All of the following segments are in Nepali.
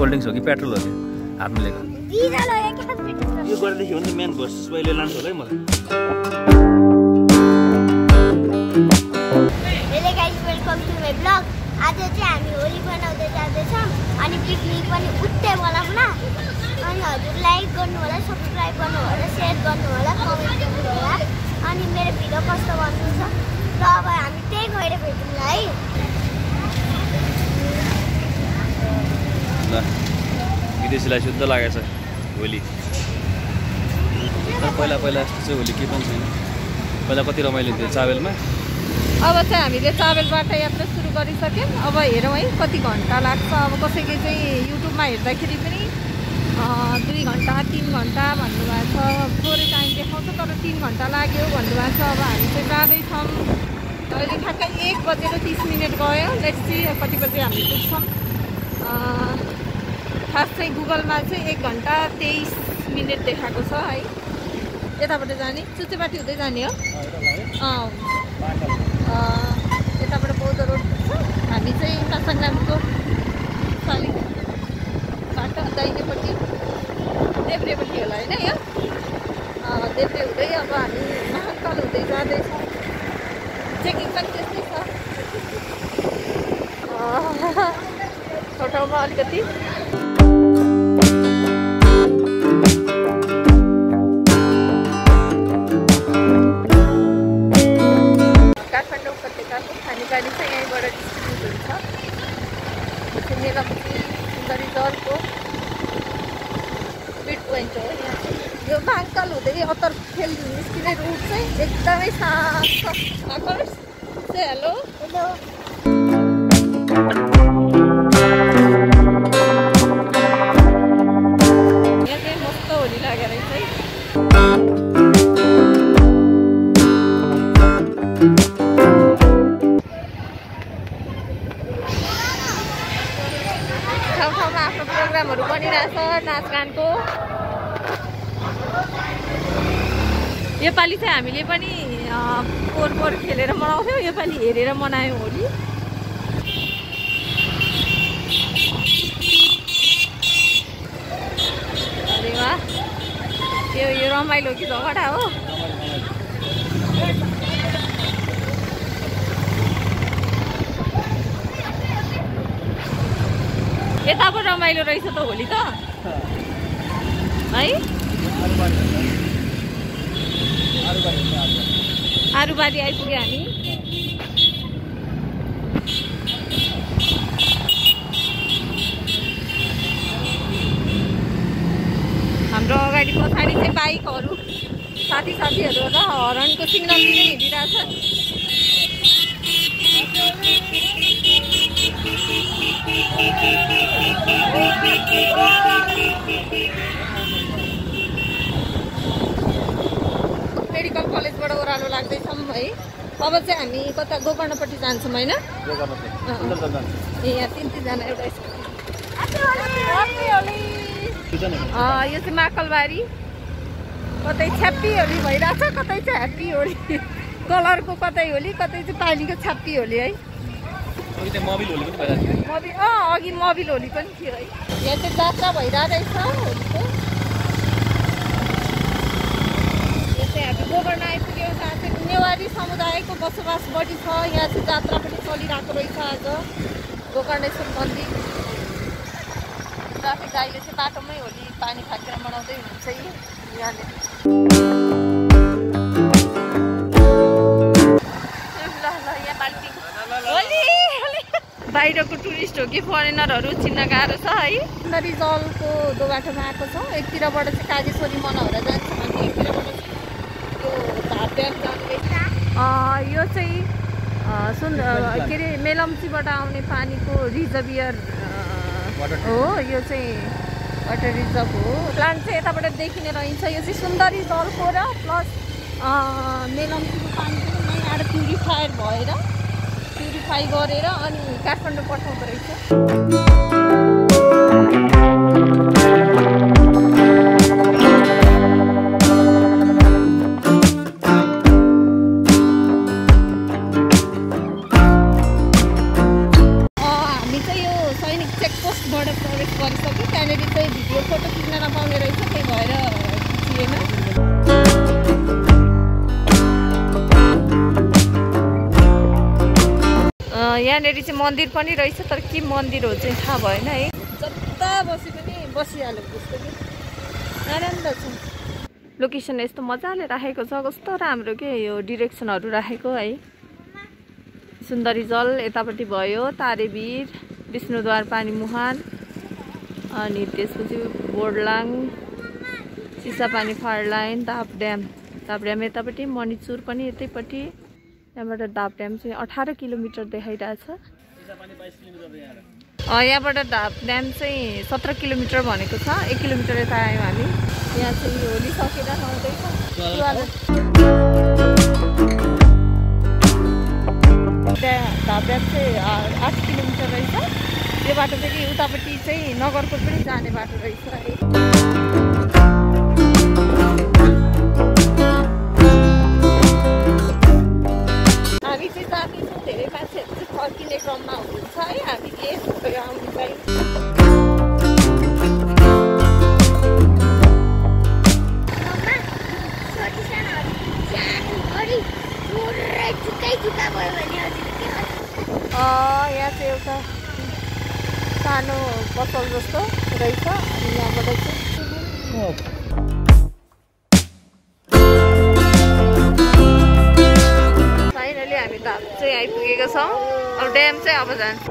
कोल्ड ड्रिङ्क्स हो कि पेट्रोल हो कि हातमा लिएको। यो गरेदेखि हो नि त मेन कोर्स पहिले लान्छ होला है मलाई। Hello guys welcome to my blog आज चाहिँ हामी होली बनाउँदै जाँदैछौँ अनि पिकनिक पनि उठ्दै बनाऊँ न अनि हजुर लाइक गर्नु होला सब्सक्राइब गर्नु होला सेयर गर्नु होला कमेन्ट गर्नु होला अनि मेरो भिडियो कस्तो भन्नुहुन्छ र अब हामी त्यही गएर भेटौँला है ल विदेशीलाई शुद्ध लागेछ होली। पहिला पहिला यस्तो चाहिँ होली केही पनि छैन। पहिला कति रमाइलो थियो चावेलमा? अब चाहिँ हामीले चाबेलबाट यात्रा सुरु गरिसक्यौँ। अब हेरौँ है कति घन्टा लाग्छ। अब कसैले चाहिँ युट्युबमा हेर्दाखेरि पनि दुई घन्टा तिन घन्टा भन्नुभएको छ। थोरै टाइम देखाउँछ तर तिन घन्टा लाग्यो भन्नुभएको छ। अब हामी चाहिँ जाँदैछौँ। अहिले ठ्याक्कै एक बजेर तिस मिनट गयो। चाहिँ कति बजे हामी पुग्छौँ। खास चाहिँ गुगलमा चाहिँ एक घन्टा तेइस मिनट देखाएको छ है। यताबाट जाने। चुच्चेपाटी हुँदै जाने हो। यताबाट बौद्ध रोड हामी चाहिँ पासाङरामको सालिक बाटो दाहिनेपट्टि देब्रेपट्टि होला होइन यो? देब्रे हुँदै अब हामी महाकाल हुँदै जाँदैछौँ। चेकिङ पनि त्यस्तै छ। अँ, छेउछाउमा अलिकति। पोइन्ट हो यो महाकाल हुँदै अत्तर खेल निस्किने रुट चाहिँ एकदमै चाहिँ हेलो हेलो यहाँ चाहिँ मस्त होली लागेर चाहिँ आफ्नो प्रोग्रामहरू बनिरहेछ नाचगानको योपालि चाहिँ हामीले पनि पोहोर पोहोर खेलेर मनाउँथ्यौँ। योपालि हेरेर मनायौँ होली। अरे वाह! यो यो रमाइलो कि झगडा हो। यताको रमाइलो रहेछ त होली त? है? आरुबारी आइपुग्यो हामी। हाम्रो अगाडि पछाडि चाहिँ बाइकहरू साथी साथीहरू र हर्नको सिग्नल दिँदै हिँडिरहेछ। मेडिकल कलेजबाट ओह्रालो लाग्दैछौँ है। अब चाहिँ हामी कता गोकर्णपट्टि जान्छौँ होइन? ए यहाँ तिन तिनजना एउटा यो चाहिँ महाकलबारी कतै छ्याप्पी होली भइरहेछ कतै चाहिँ ह्याप्पी होली। कलरको कतै होली कतै चाहिँ पानीको छ्याप्पी होली है। मबिल अँ अघि मबिल होली पनि थियो है। यहाँ चाहिँ जात्रा भइरहेको रहेछ होलीको यो चाहिँ हामी गोकर्ण आइपुग्यो जहाँ चाहिँ नेवारी समुदायको बसोबास बढी छ। यहाँ चाहिँ जात्रा पनि चलिरहेको रहेछ आज। गोकर्णेश्वर मन्दिर। ट्राफिक दाइले चाहिँ बाटोमै होली पानी फ्याँकेर मनाउँदै हुनुहुन्छ यहाँले बाहिरको टुरिस्ट हो कि फरेनरहरू चिन्न गाह्रो छ है। सुन्दरी जलको दो बाटोमा आएको छौँ। एकतिरबाट चाहिँ कागेश्वरी मनाएर जान्छौँ। हामी एकतिरबाट यो चाहिँ सुन के अरे मेलम्चीबाट आउने पानीको रिजर्भियर हो यो चाहिँ वाटर रिजर्भ हो। प्लान्ट चाहिँ यताबाट देखिने रहन्छ। यो चाहिँ सुन्दरी जलको र प्लस मेलम्चीको पानी पनि यहाँबाट प्युरिफायर भएर प्युरिफाई गरेर अनि काठमाडौँ पठाउँदो रहेछ। गरिसक्यो त्यहाँनिर चाहिँ भिडियो फोटो खिच्न नपाउने रहेछ त्यही भएर खिचिएन। यहाँनिर चाहिँ मन्दिर पनि रहेछ तर के मन्दिर हो चाहिँ थाहा भएन है। जता बसे पनि बसिहाल्यो जस्तो कि। आनन्द छ। लोकेसन यस्तो मजाले राखेको छ कस्तो राम्रो के यो डिरेक्सनहरू राखेको है। सुन्दरी जल यतापट्टि भयो तारेभिर विष्णुद्वार पानी मुहान अनि त्यसपछि बोर्डलाङ चिसापानी फायर लाइन दाप ड्याम। यतापट्टि मणिचुर पनि यतैपट्टि। त्यहाँबाट दाप ड्याम चाहिँ अठार किलोमिटर देखाइरहेछ यहाँबाट धाप ड्याम चाहिँ सत्र किलोमिटर भनेको छ। एक किलोमिटर यता आयौँ हामी। यहाँ चाहिँ होली सकेर त्यहाँ धाप ड्याम चाहिँ आठ किलोमिटर रहेछ। यो बाटो चाहिँ उतापट्टि चाहिँ नगरकोट पनि जाने बाटो रहेछ है। हामी चाहिँ जाँदैछौँ धेरै मान्छेहरू चाहिँ फर्किने क्रममा हुनुहुन्छ है। हामीले आउनु चाहिँ यहाँ चाहिँ एउटा सानो पसल जस्तो रहेछ। अनि यहाँबाट चाहिँ फाइनली हामी धाम चाहिँ आइपुगेका छौँ। अब ड्याम चाहिँ अब जान्छ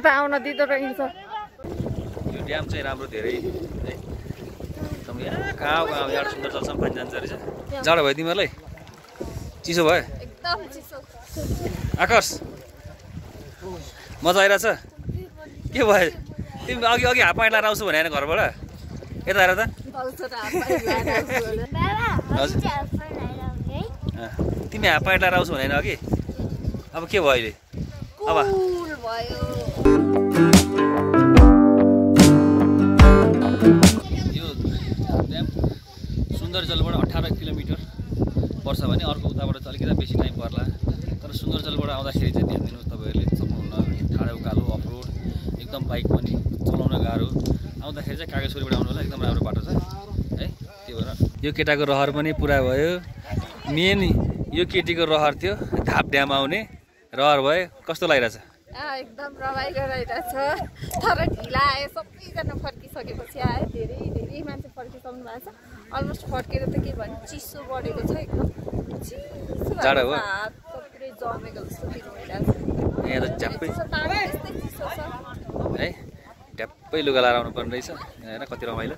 यता आउन दिँदो रहेछ। यो ड्याम चाहिँ राम्रो धेरै है। एकदम यहाँ कहाँ कहाँ यहाँ सुन्दर जलसम्म पानी जान्छ रहेछ। जाडो भयो तिमीहरूलाई? चिसो भयो? आकाश मजा आइरहेछ। के भयो? तिमी अघि अघि हाफ प्यान्ट लाएर आउँछु भने होइन घरबाट। यता हेर त। हजुर। तिमी हाफ प्यान्ट लाएर आउँछु भने होइन अघि? अब के भयो अहिले? अब ड्याम सुन्दर जलबाट अठार किलोमिटर पर्छ भने अर्को उताबाट चाहिँ अलिकति बेसी टाइम पर्ला। तर सुन्दर जलबाट आउँदाखेरि चाहिँ ध्यान दिनु तपाईँहरूले। सक्नुहुन्न ठाडो उकालो अफ रोड एकदम बाइक पनि चलाउन गाह्रो। आउँदाखेरि चाहिँ कागजपुरबाट आउनु होला एकदम राम्रो बाटो छ। है त्यही भएर यो केटाको रहर पनि पुरा भयो। मेन यो केटीको रहर थियो धाप ड्याम आउने रहर भयो। कस्तो लागिरहेछ? एकदम रमाइलो रहेछ तर ढिला आयो सबैजना फर्किसकेपछि आयो धेरै धेरै मान्छे फर्किसक्नु भएको छ। अलमोस्ट फर्केर त के भने चिसो बढेको छ एकदम। चिसो? हात पुरै जमेको जस्तो फिल भइरहेको छ। यहाँ त झ्याप्पै चिसो तातो त्यस्तै चिसो छ। है ट्याप्पै लुगा लाएर आउनु पर्ने रहेछ। होइन कति रमाइलो।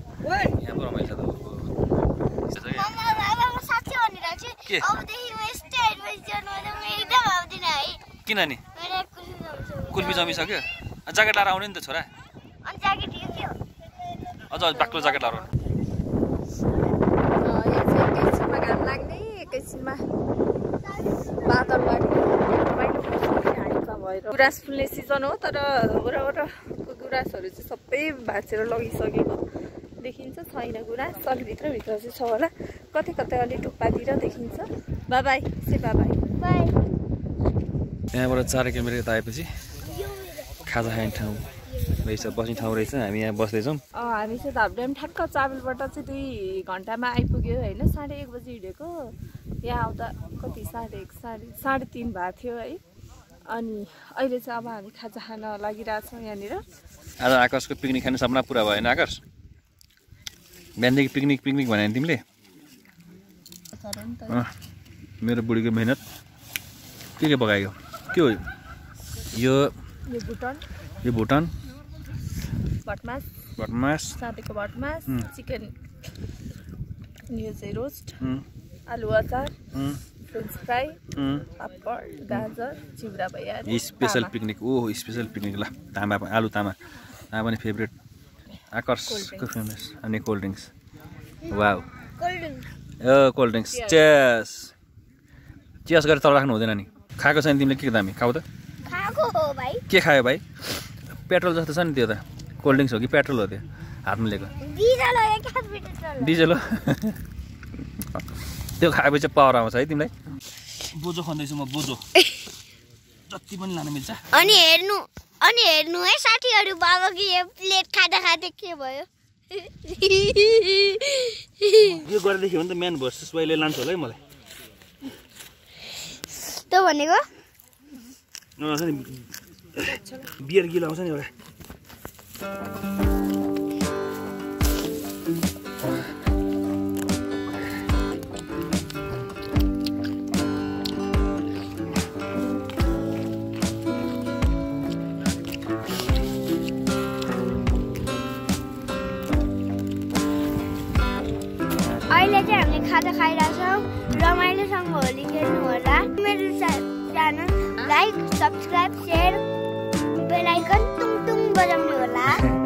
यहाँ पो रमाइलो छ किन नि? कुल्फी जमिसक्यो। ज्याकेट लाएर आउने नि त छोरा अनि ज्याकेट यो के हो अझ अझ बाक्लो ज्याकेट लाएर आउनु अँ, यहाँ चाहिँ एकैछिनमा घाम लाग्ने एकैछिनमा बादल भएर गुराँस फुल्ने सिजन हो तर वरपरको गुराँसहरू चाहिँ सबै भाँचेर लगिसकेको देखिन्छ। छैन गुराँस अलिक भित्रभित्र चाहिँ छ होला। कतै कतै अलिक टुप्पातिर देखिन्छ। Bye-bye say bye-bye? बाई यहाँबाट चार किलोमिटर यता आएपछि खाजा खाने ठाउँ। रहेछ बस्ने ठाउँ रहेछ हामी यहाँ बस्दैछौँ। अँ, हामी चाहिँ धापड्याम ठ्याक्क चाबेलबाट चाहिँ दुई घन्टामा आइपुग्यो होइन साढे एक बजी हिँडेको। यहाँ आउँदा कति साढे एक साढे साढे तिन भएको थियो है। अनि अहिले चाहिँ अब हामी खाजा खान लागिरहेछौँ यहाँनिर। आज आकाशको पिकनिक खाने सपना पुरा भएन आकाश? बिहानदेखि पिकनिक पिकनिक भने नि तिमीले? मेरो बुढीको मेहनत। के के पकायो के हो यो? यो भुटन। यो भुटान? भटमास भटमास साँतेको भटमास. चिकन यो चाहिँ रोस्ट। आलु अचार। French fry. पापड गाजर चिउरा भइहाल्यो स्पेसल। पिकनिक। ओ स्पेसल पिकनिक। ल तामा आलु तामा। तामा पनि फेभरेट। आकर्षको फेमस। अनि cold drinks. Wow. Cold drinks. Chess चेस गरेर तल राख्नु हुँदैन नि। खाएको छैन तिमीले के दामी खाऊ त खाएको हो भाइ। के खायो भाइ? पेट्रोल जस्तो छ नि त्यो त। कोल्ड ड्रिङ्क्स हो कि पेट्रोल हो त्यो? हातमा लिएको। डिजल हो क्या पेट्रोल हो? डिजेल हो। त्यो खाएपछि पावर आउँछ है तिमीलाई? बोजो खन्दैछु म बोजो। जति पनि लानु मिल्छ। अनि हेर्नु अनि हेर्नु है साथीहरू बाबाको यो प्लेट खाँदा खाँदा के भयो? यो गरेदेखि हो नि त म्यान भर्सेस वाइले लान्छ होला है मलाई। त भनेको? बियर गिल आउँछ नि एउटा। अहिले चाहिँ हामीले खाजा खाइरहेछौँ रमाइलोसँग होली खेल्नु होला। मेरो च्यानल लाइक सब्सक्राइब सेयर बेलायकन vẫn vừa đang nửa lá